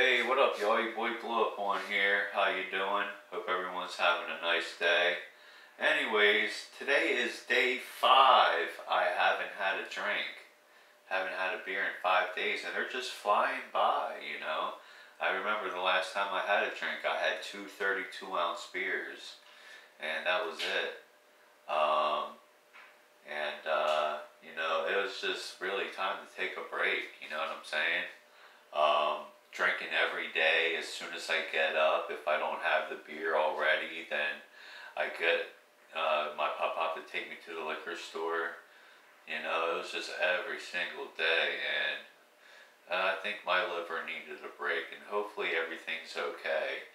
Hey, what up, y'all? Your boy Blue Up on here. How you doing? Hope everyone's having a nice day. Anyways, today is day five. I haven't had a drink. Haven't had a beer in five days, and they're just flying by, you know? I remember the last time I had a drink, I had two 32 ounce beers, and that was it. Um, and, uh, you know, it was just really time to take a break, you know what I'm saying? Drinking every day as soon as I get up. If I don't have the beer already, then I get uh, my pop pop to take me to the liquor store. You know, it was just every single day, and uh, I think my liver needed a break, and hopefully everything's okay.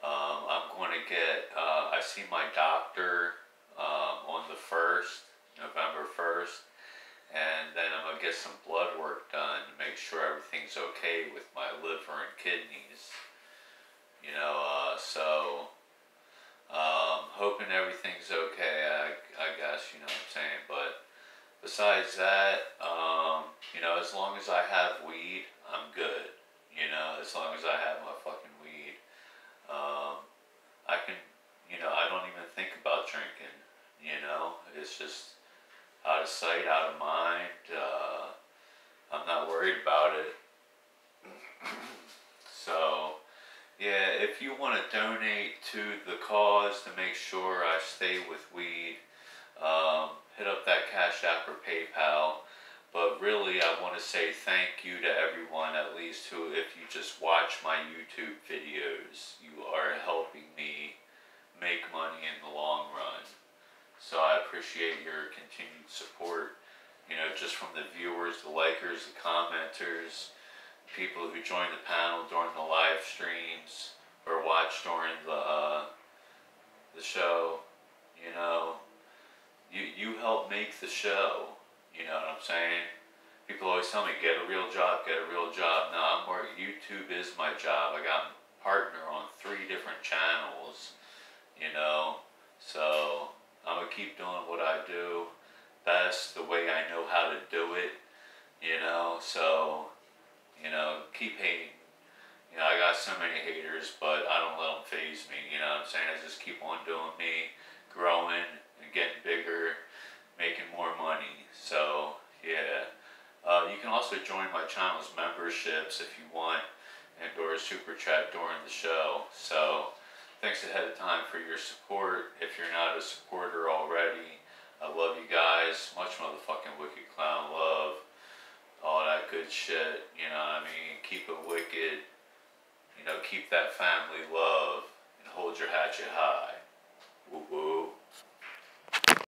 Um, I'm going to get, uh, I see my doctor um, on the 1st, November 1st, and then I'm going to get some blood work done to make sure everything's okay with my liver and kidneys. You know, uh, so um, hoping everything's okay, I, I guess, you know what I'm saying. But besides that, um, you know, as long as I have weed, I'm good. You know, as long as I have my fucking weed, um, I can, you know, I don't even think about drinking. You know, it's just out of sight, out of mind. Uh, I'm not worried about it. so, yeah, if you want to donate to the cause to make sure I stay with weed, um, hit up that Cash App or PayPal. But really, I want to say thank you to everyone, at least who, if you just watch my YouTube videos, you are helping me make money in the long run. So I appreciate your continued support. You know, just from the viewers, the likers, the commenters, people who join the panel during the live streams or watch during the uh, the show. You know, you you help make the show. You know what I'm saying? People always tell me, get a real job, get a real job. No, I'm where YouTube is my job. I got a partner on three different channels. You know, so I'm gonna keep doing what I do best, the way I know how to do it. You know, so you know, keep hating. So many haters, but I don't let them faze me. You know what I'm saying? I just keep on doing me, growing and getting bigger, making more money. So yeah, uh, you can also join my channel's memberships if you want, and or super chat during the show. So thanks ahead of time for your support. If you're not a supporter already, I love you guys. Much motherfucking wicked clown love. All that good shit, you know what I mean? Keep it wicked. You know, keep that family love and hold your hatchet high. Woo woo.